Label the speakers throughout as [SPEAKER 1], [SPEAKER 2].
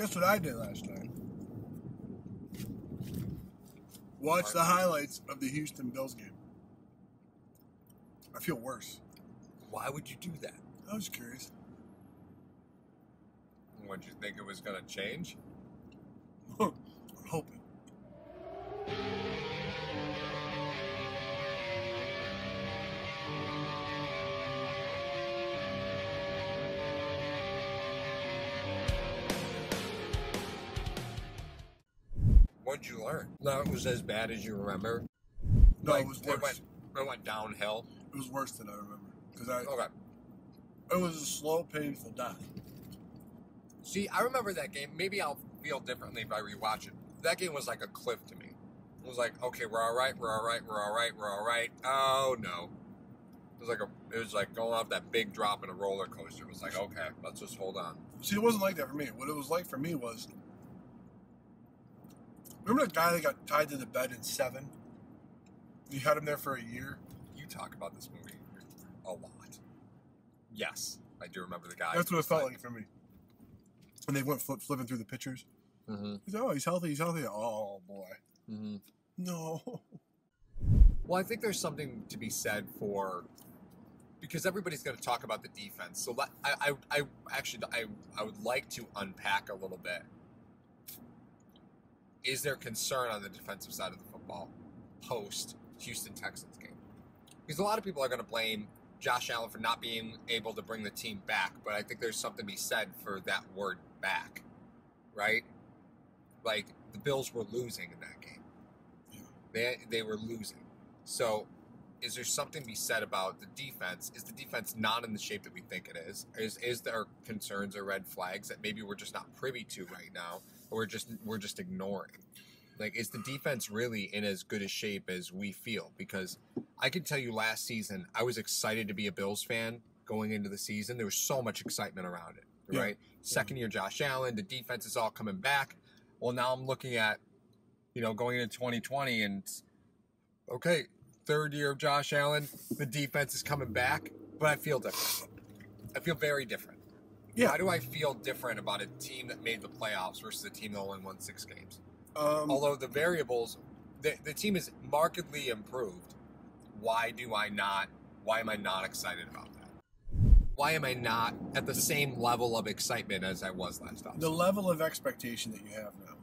[SPEAKER 1] Guess what I did last night? Watch the highlights of the Houston Bills game. I feel worse.
[SPEAKER 2] Why would you do that?
[SPEAKER 1] I was curious.
[SPEAKER 2] Would you think it was going to change? What'd you learn? No, it was as bad as you remember.
[SPEAKER 1] No,
[SPEAKER 2] Like,
[SPEAKER 1] it was worse.
[SPEAKER 2] went, it went downhill.
[SPEAKER 1] It was worse than I remember because I
[SPEAKER 2] Okay.
[SPEAKER 1] it was a slow, painful death.
[SPEAKER 2] See, I remember that game. Maybe I'll feel differently if I rewatch it. That game was like a cliff to me. It was like, okay, we're all right, we're all right, we're all right, we're all right. Oh no! It was like a, it was like going off that big drop in a roller coaster. It was like, okay, let's just hold on.
[SPEAKER 1] See, it wasn't like that for me. What it was like for me was remember the guy that got tied to the bed in Seven? You had him there for a year.
[SPEAKER 2] You talk about this movie a lot. Yes, I do remember the guy.
[SPEAKER 1] That's what it felt like for me. And they went flip, flipping through the pictures.
[SPEAKER 2] Mm-hmm.
[SPEAKER 1] He's oh, he's healthy. He's healthy. Oh boy,
[SPEAKER 2] Mm-hmm.
[SPEAKER 1] no.
[SPEAKER 2] Well, I think there's something to be said for because everybody's going to talk about the defense. So I, I, I actually, I, I would like to unpack a little bit. Is there concern on the defensive side of the football post Houston Texans game? Because a lot of people are going to blame Josh Allen for not being able to bring the team back, but I think there's something to be said for that word back, right? Like the Bills were losing in that game.
[SPEAKER 1] Yeah.
[SPEAKER 2] They they were losing. So, is there something to be said about the defense? Is the defense not in the shape that we think it is? Is is there concerns or red flags that maybe we're just not privy to right now, we're just we're just ignoring? Like, is the defense really in as good a shape as we feel? Because I can tell you, last season I was excited to be a Bills fan going into the season. There was so much excitement around it.
[SPEAKER 1] Yeah.
[SPEAKER 2] Right, second year Josh Allen, the defense is all coming back. Well, now I'm looking at, you know, going into 2020 and okay, third year of Josh Allen, the defense is coming back, but I feel different. I feel very different.
[SPEAKER 1] Yeah.
[SPEAKER 2] Why do I feel different about a team that made the playoffs versus a team that only won six games?
[SPEAKER 1] Um,
[SPEAKER 2] Although the variables, the, the team is markedly improved. Why do I not? Why am I not excited about that? Why am I not at the same level of excitement as I was last offseason?
[SPEAKER 1] the level of expectation that you have now,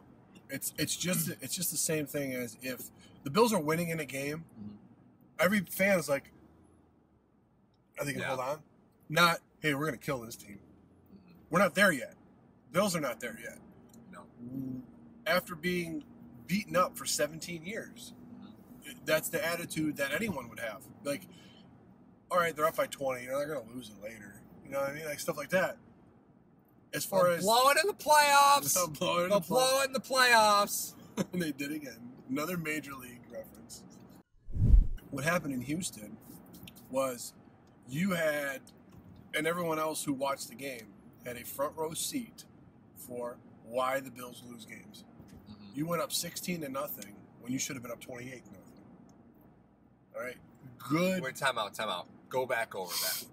[SPEAKER 1] it's it's just it's just the same thing as if the Bills are winning in a game.
[SPEAKER 2] Mhm.
[SPEAKER 1] Every fan is like, "Are they gonna
[SPEAKER 2] Yeah.
[SPEAKER 1] hold on?" Not, "Hey, we're gonna kill this team." We're not there yet. Bills are not there yet.
[SPEAKER 2] No.
[SPEAKER 1] After being beaten up for 17 years, that's the attitude that anyone would have. Like, all right, they're up by 20. You know, they're going to lose it later. You know what I mean? Like, stuff like that. As far
[SPEAKER 2] They'll
[SPEAKER 1] as.
[SPEAKER 2] blow it in the playoffs.
[SPEAKER 1] They'll blow it in the play-
[SPEAKER 2] blow it in the playoffs.
[SPEAKER 1] and they did again. Another major league reference. What happened in Houston was you had, and everyone else who watched the game had a front row seat for why the Bills lose games. You went up 16 to nothing when you should have been up 28 to nothing. All right. Good.
[SPEAKER 2] Wait, time out, time out. Go back over that.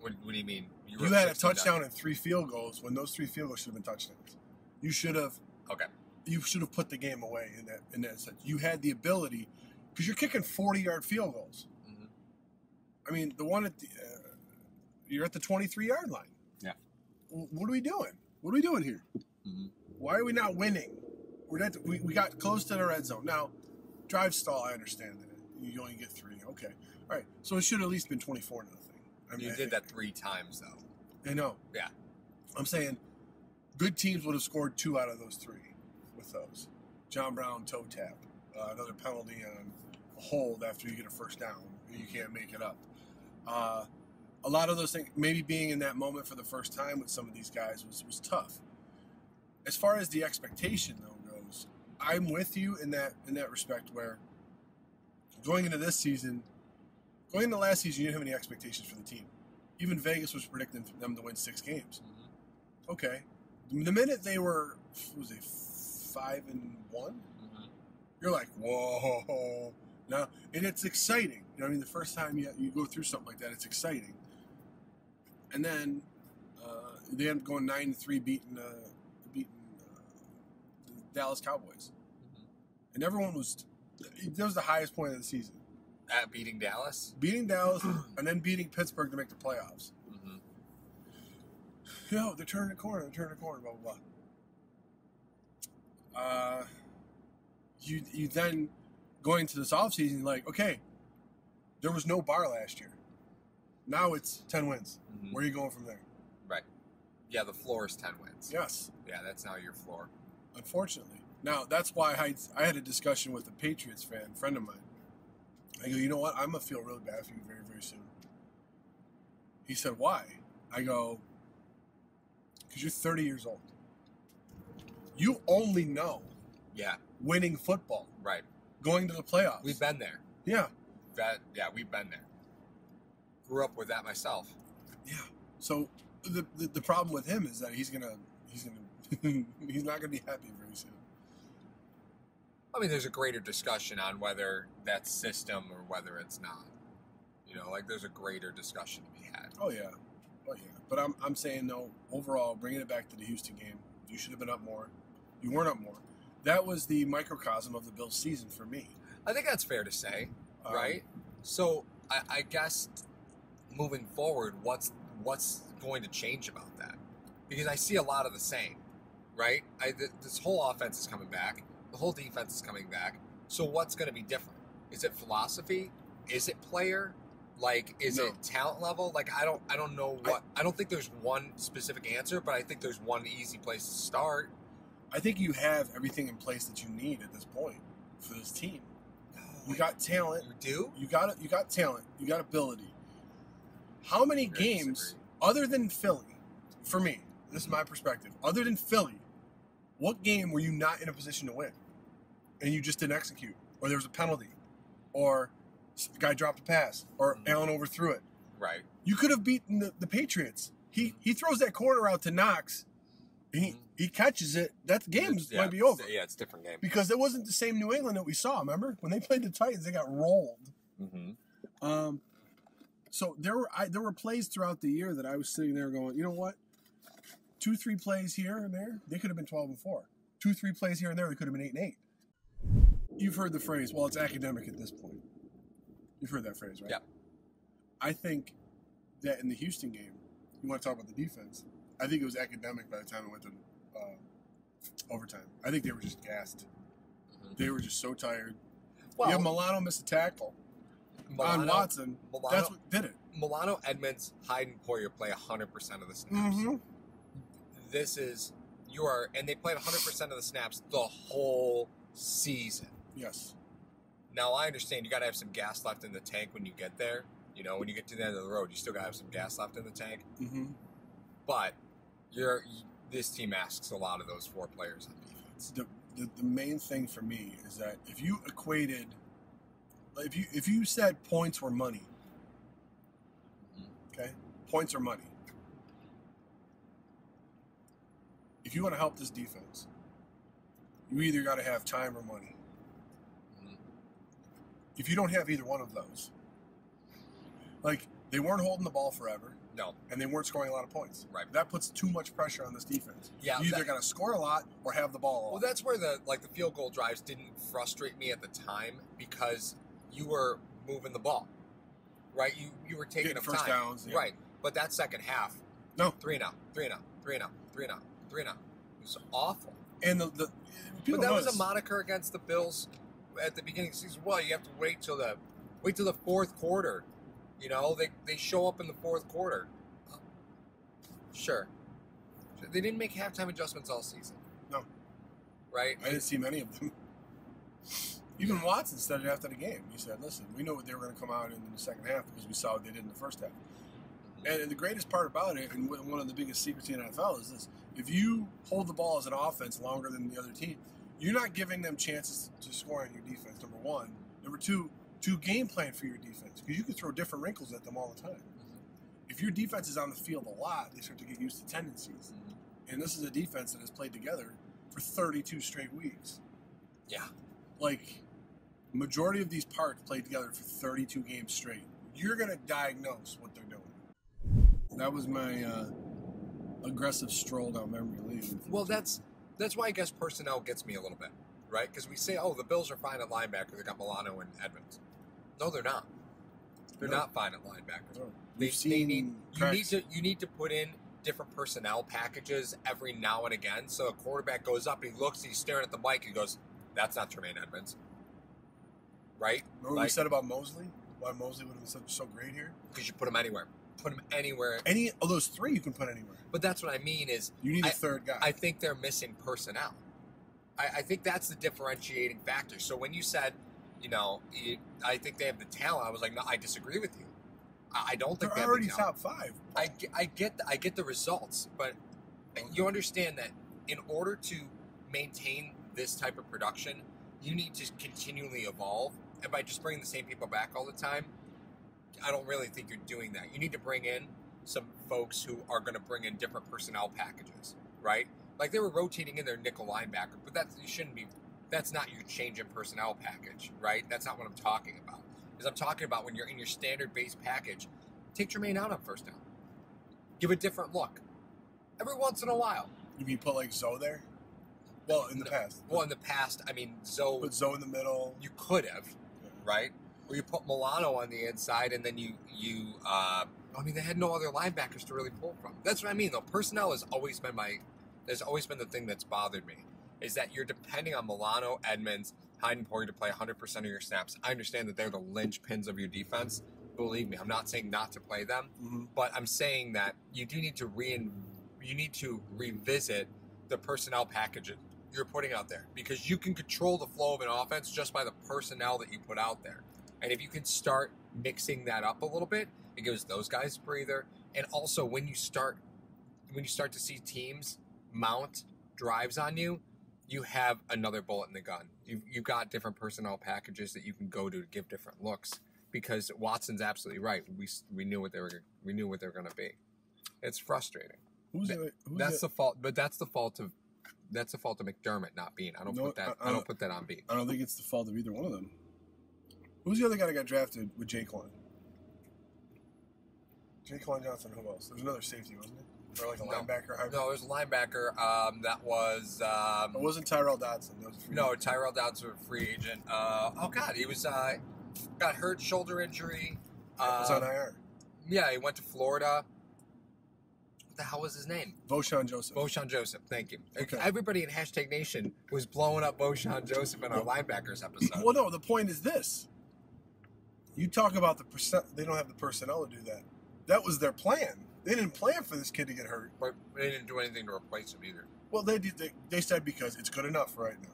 [SPEAKER 2] What, what do you mean?
[SPEAKER 1] You
[SPEAKER 2] were
[SPEAKER 1] had a
[SPEAKER 2] 16
[SPEAKER 1] touchdown and three field goals when those three field goals should have been touchdowns. You should have.
[SPEAKER 2] Okay.
[SPEAKER 1] you should have put the game away in that in that sense. You had the ability because you're kicking 40 yard field goals.
[SPEAKER 2] Mhm.
[SPEAKER 1] I mean, the one at the uh, you're at the 23 yard line. What are we doing? What are we doing here?
[SPEAKER 2] Mhm.
[SPEAKER 1] Why are we not winning? We're not, we, we got close to the red zone. Now, drive stall, I understand that. You only get three. Okay. All right. So it should have at least been 24 nothing. I
[SPEAKER 2] You did that three times though.
[SPEAKER 1] I know.
[SPEAKER 2] Yeah.
[SPEAKER 1] I'm saying good teams would have scored two out of those three with those. John Brown toe tap, uh, another penalty on a hold after you get a first down. You can't make it up. Uh, a lot of those things, maybe being in that moment for the first time with some of these guys was, was tough. As far as the expectation though goes, I'm with you in that in that respect where going into this season, going into last season, you didn't have any expectations for the team. Even Vegas was predicting them to win six games. Mm-hmm. Okay, the minute they were, was it five and one? Mm-hmm. You're like, whoa, no, and it's exciting. You know, what I mean, the first time you, you go through something like that, it's exciting. And then uh, they end up going nine to three, beating uh, beating Dallas Cowboys, and everyone was. That was the highest point of the season,
[SPEAKER 2] At beating Dallas.
[SPEAKER 1] beating Dallas and then beating Pittsburgh to make the playoffs.
[SPEAKER 2] Mm-hmm.
[SPEAKER 1] Yo, they're turning a corner. They're turning a corner. Blah blah blah. Uh, you you then going to this offseason, you're like, okay, there was no bar last year. Now it's ten wins.
[SPEAKER 2] Mhm.
[SPEAKER 1] Where are you going from there?
[SPEAKER 2] Right. Yeah, the floor is ten wins.
[SPEAKER 1] Yes,
[SPEAKER 2] Yeah, that's now your floor.
[SPEAKER 1] unfortunately. Now that's why I I had a discussion with a Patriots fan friend of mine. I go, you know what? I'm gonna feel really bad for you very very soon. He said, why? I go, because you're 30 years old. You only know
[SPEAKER 2] Yeah,
[SPEAKER 1] winning football,
[SPEAKER 2] right.
[SPEAKER 1] going to the playoffs.
[SPEAKER 2] We've been there.
[SPEAKER 1] yeah,
[SPEAKER 2] That yeah, we've been there. Grew up with that myself.
[SPEAKER 1] yeah. So the, the the problem with him is that he's gonna he's gonna he's not gonna be happy very soon.
[SPEAKER 2] I mean, there's a greater discussion on whether that's system or whether it's not. You know, like there's a greater discussion to be had.
[SPEAKER 1] Oh yeah, oh yeah. But I'm I'm saying no. Overall, bringing it back to the Houston game, you should have been up more. You weren't up more. That was the microcosm of the Bills' season for me.
[SPEAKER 2] I think that's fair to say,
[SPEAKER 1] Um,
[SPEAKER 2] right? So I, I guess moving forward, what's what's going to change about that? Because I see a lot of the same, right? I, th- this whole offense is coming back. The whole defense is coming back. So what's going to be different? Is it philosophy? Is it player? Like, is
[SPEAKER 1] No.
[SPEAKER 2] it talent level? Like, I don't, I don't know what. I, don't think there's one specific answer, but I think there's one easy place to start.
[SPEAKER 1] I think you have everything in place that you need at this point for this team. Oh, you got talent.
[SPEAKER 2] You do?
[SPEAKER 1] You got you got talent. You got ability. How many games other than Philly, for me, this is my perspective. Other than Philly, what game were you not in a position to win, and you just didn't execute, or there was a penalty, or the guy dropped a pass, or
[SPEAKER 2] Mhm.
[SPEAKER 1] Allen overthrew it?
[SPEAKER 2] Right.
[SPEAKER 1] You could have beaten the, the Patriots. He he throws that corner out to Knox. He
[SPEAKER 2] Mhm.
[SPEAKER 1] he catches it. That game
[SPEAKER 2] yeah,
[SPEAKER 1] might be over
[SPEAKER 2] Yeah, it's a different game.
[SPEAKER 1] because it wasn't the same New England that we saw. Remember when they played the Titans, they got rolled.
[SPEAKER 2] Mm-hmm.
[SPEAKER 1] Um, so there were I, there were plays throughout the year that I was sitting there going, you know what, two three plays here and there, they could have been twelve and four. Two three plays here and there, they could have been eight and eight. You've heard the phrase, well, it's academic at this point. You've heard that phrase, right?
[SPEAKER 2] Yeah.
[SPEAKER 1] I think that in the Houston game, you want to talk about the defense. I think it was academic by the time it went to uh, overtime. I think they were just gassed.
[SPEAKER 2] Mhm.
[SPEAKER 1] They were just so tired.
[SPEAKER 2] Well,
[SPEAKER 1] yeah, Milano missed a tackle on Watson.
[SPEAKER 2] Milano,
[SPEAKER 1] That's what did it.
[SPEAKER 2] Milano, Edmonds, Hyde, and Poyer play 100% of the snaps.
[SPEAKER 1] Mm-hmm.
[SPEAKER 2] This is, you are, and they played 100% of the snaps the whole season.
[SPEAKER 1] Yes.
[SPEAKER 2] Now, I understand you got to have some gas left in the tank when you get there. You know, when you get to the end of the road, you still got to have some gas left in the tank.
[SPEAKER 1] Mm-hmm.
[SPEAKER 2] But you're, this team asks a lot of those four players on defense.
[SPEAKER 1] The, the the main thing for me is that if you equated, if you if you said points were money, okay, points are money. If you want to help this defense, you either got to have time or money.
[SPEAKER 2] Mhm.
[SPEAKER 1] If you don't have either one of those, like they weren't holding the ball forever.
[SPEAKER 2] No,
[SPEAKER 1] and they weren't scoring a lot of points.
[SPEAKER 2] Right.
[SPEAKER 1] That puts too much pressure on this defense.
[SPEAKER 2] Yeah,
[SPEAKER 1] You either got to score a lot or have the ball.
[SPEAKER 2] Well, that's where the like the field goal drives didn't frustrate me at the time because you were moving the ball, right? You you were taking up
[SPEAKER 1] first
[SPEAKER 2] time,
[SPEAKER 1] downs, yeah.
[SPEAKER 2] right? But that second half,
[SPEAKER 1] No.
[SPEAKER 2] three and out, three and out, three and out, three and out, three and out. It was awful.
[SPEAKER 1] and the, the
[SPEAKER 2] but that was a moniker against the Bills at the beginning of the season. Well, you have to wait till the wait till the fourth quarter. You know, they they show up in the fourth quarter. Sure, they didn't make halftime adjustments all season.
[SPEAKER 1] No.
[SPEAKER 2] right?
[SPEAKER 1] I didn't see many of them. Even Watson said it after the game. He said, "Listen, we know what they were going to come out in the second half because we saw what they did in the first half." And the greatest part about it, and one of the biggest secrets in the NFL, is this: if you hold the ball as an offense longer than the other team, you're not giving them chances to score on your defense. Number one, number two, to game plan for your defense because you can throw different wrinkles at them all the time. If your defense is on the field a lot, they start to get used to tendencies. And this is a defense that has played together for 32 straight weeks.
[SPEAKER 2] Yeah.
[SPEAKER 1] Like, majority of these parts played together for 32 games straight. You're going to diagnose what they're doing. That was my uh, aggressive stroll down memory lane.
[SPEAKER 2] Well, that's That's why I guess personnel gets me a little bit, right? Because we say, oh, the Bills are fine at linebacker. They got Milano and Edmonds. No, they're not. They're
[SPEAKER 1] No.
[SPEAKER 2] not fine at linebacker.
[SPEAKER 1] No.
[SPEAKER 2] They, they need
[SPEAKER 1] seen
[SPEAKER 2] you need to you need to put in different personnel packages every now and again. So a quarterback goes up and he looks, he's staring at the mic, he goes, "That's not Tremaine Edmonds." Right?
[SPEAKER 1] Remember what we said about Mosley? Why Mosley would have been so, so great here?
[SPEAKER 2] Because you put him anywhere. Put him anywhere.
[SPEAKER 1] Any of those three you can put anywhere.
[SPEAKER 2] But that's what I mean is
[SPEAKER 1] You need a
[SPEAKER 2] I-
[SPEAKER 1] third guy.
[SPEAKER 2] I think they're missing personnel. I, I think that's the differentiating factor. So when you said, you know, you, I think they have the talent, I was like, no, I disagree with you. I, I don't
[SPEAKER 1] They're
[SPEAKER 2] think they
[SPEAKER 1] already
[SPEAKER 2] the
[SPEAKER 1] top five.
[SPEAKER 2] I, I get the, I get the results, but you understand that in order to maintain this type of production, you need to continually evolve. And by just bringing the same people back all the time, I don't really think you're doing that. You need to bring in some folks who are going to bring in different personnel packages, right? Like they were rotating in their nickel linebacker, but that you shouldn't be. That's not your change in personnel package, right? That's not what I'm talking about. Is I'm talking about when you're in your standard base package, take Jermaine out on first down, give a different look every once in a while.
[SPEAKER 1] You mean put like Zoe there? Well, in the
[SPEAKER 2] No.
[SPEAKER 1] past.
[SPEAKER 2] Well, in the past, I mean, Zoe,
[SPEAKER 1] put Zoe in the middle.
[SPEAKER 2] you could have, right? Or you put Milano on the inside, and then you you. Uh, I mean, they had no other linebackers to really pull from. That's what I mean, though. Personnel has always been my. There's always been the thing that's bothered me, is that you're depending on Milano, Edmonds, Hyde, and Poyer to play 100% of your snaps. I understand that they're the linchpins of your defense. Believe me, I'm not saying not to play them,
[SPEAKER 1] Mhm.
[SPEAKER 2] but I'm saying that you do need to re you need to revisit the personnel package you're putting out there because you can control the flow of an offense just by the personnel that you put out there. And if you can start mixing that up a little bit, it gives those guys a breather. And also when you start when you start to see teams mount drives on you, you have another bullet in the gun. You've, you've got different personnel packages that you can go to to give different looks. Because Watson's absolutely right. We we knew what they were we knew what they were going to be. It's frustrating.
[SPEAKER 1] Who's
[SPEAKER 2] That-
[SPEAKER 1] who's
[SPEAKER 2] That's
[SPEAKER 1] the,
[SPEAKER 2] the fault, but that's the fault of that's the fault of McDermott not being. I don't
[SPEAKER 1] No,
[SPEAKER 2] put that.
[SPEAKER 1] I-
[SPEAKER 2] I,
[SPEAKER 1] I-
[SPEAKER 2] don't put that on Beane.
[SPEAKER 1] I don't think it's the fault of either one of them. Who's the other guy that got drafted with Jaquan? Jaquan Johnson. Who else? There's another safety, wasn't it? Or like a
[SPEAKER 2] No.
[SPEAKER 1] linebacker. hybrid?
[SPEAKER 2] No, there's a linebacker. Um, that was um,
[SPEAKER 1] It wasn't Tyrel Dodson. Was
[SPEAKER 2] no
[SPEAKER 1] agent.
[SPEAKER 2] Tyrel was a free agent. Uh, oh God, he was uh, got hurt shoulder injury.
[SPEAKER 1] It was on
[SPEAKER 2] Uh,
[SPEAKER 1] IR.
[SPEAKER 2] yeah, he went to Florida. What the hell was his name?
[SPEAKER 1] Vosean Joseph.
[SPEAKER 2] Boshan Joseph. Thank you.
[SPEAKER 1] Okay.
[SPEAKER 2] Everybody in hashtag Nation was blowing up Boshan Joseph in our linebackers episode.
[SPEAKER 1] Well, no. The point is this. You talk about the percent. They don't have the personnel to do that. That was their plan. They didn't plan for this kid to get hurt.
[SPEAKER 2] But they didn't do anything to replace him either.
[SPEAKER 1] Well, they did. They, they said because it's good enough right now.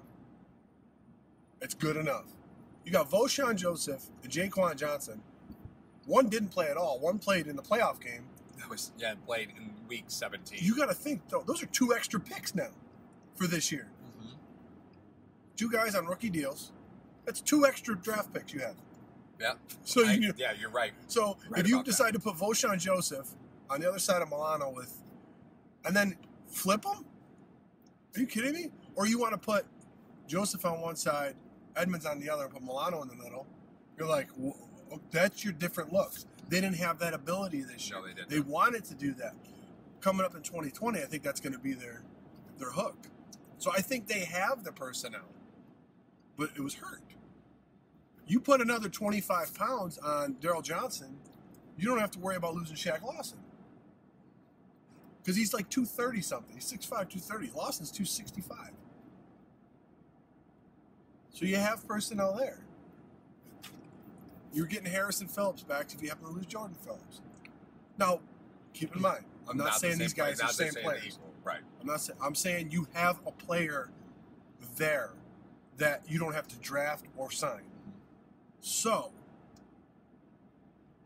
[SPEAKER 1] It's good enough. You got Vosean Joseph and Jaquan Johnson. One didn't play at all. One played in the playoff game.
[SPEAKER 2] That was yeah, played in week 17.
[SPEAKER 1] You got to think though; those are two extra picks now for this year.
[SPEAKER 2] Mhm.
[SPEAKER 1] Two guys on rookie deals. That's two extra draft picks you have.
[SPEAKER 2] Yeah.
[SPEAKER 1] So
[SPEAKER 2] I-
[SPEAKER 1] you
[SPEAKER 2] yeah, you're right.
[SPEAKER 1] So
[SPEAKER 2] Right
[SPEAKER 1] if you
[SPEAKER 2] about that.
[SPEAKER 1] decide to put Vosean Joseph on the other side of Milano with, and then flip them, are you kidding me? Or you want to put Joseph on one side, Edmonds on the other, put Milano in the middle? You're like, that's your different looks. They didn't have that ability this year.
[SPEAKER 2] No, they didn't.
[SPEAKER 1] They wanted to do that. Coming up in 2020, I think that's going to be their their hook. So I think they have the personnel, but it was hurt. You put another 25 pounds on Darryl Johnson, you don't have to worry about losing Shaq Lawson. Because he's like 230 something. He's 6'5, 230. Lawson's 265. So you have personnel there. You're getting Harrison Phillips back if you happen to lose Jordan Phillips. Now, keep in mind, I'm not,
[SPEAKER 2] the
[SPEAKER 1] saying
[SPEAKER 2] same
[SPEAKER 1] these guys are
[SPEAKER 2] the
[SPEAKER 1] same players.
[SPEAKER 2] equal. Right.
[SPEAKER 1] I'm not saying I'm saying you have a player there that you don't have to draft or sign. So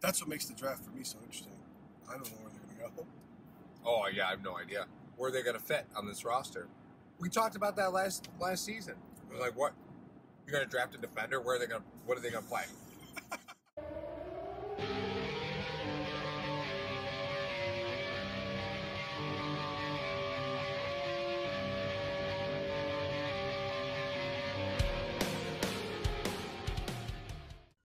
[SPEAKER 1] that's what makes the draft for me so interesting. I don't know where they're gonna go.
[SPEAKER 2] Oh yeah, I have no idea where they're going to fit on this roster. We talked about that last last season. It was like, what? You're going to draft a defender? Where are they going? to What are they going to play?